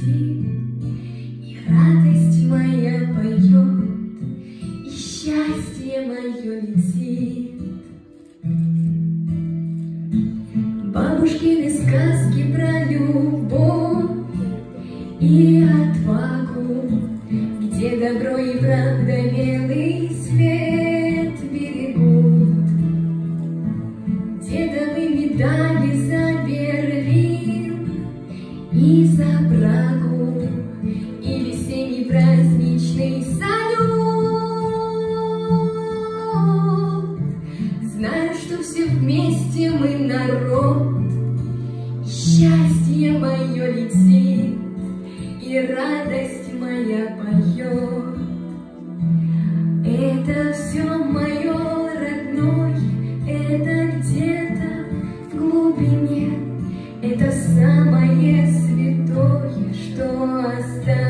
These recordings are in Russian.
пяти И радость моя поет И счастье мое летит Бабушкины сказки про любовь и отвагу, Где добро и правда белый свет берегут. Дедовы медали за все вместе мы народ, Счастье мое летит, и радость моя поет. Это все мое родной, это где-то в глубине, это самое святое, что осталось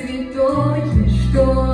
горький, что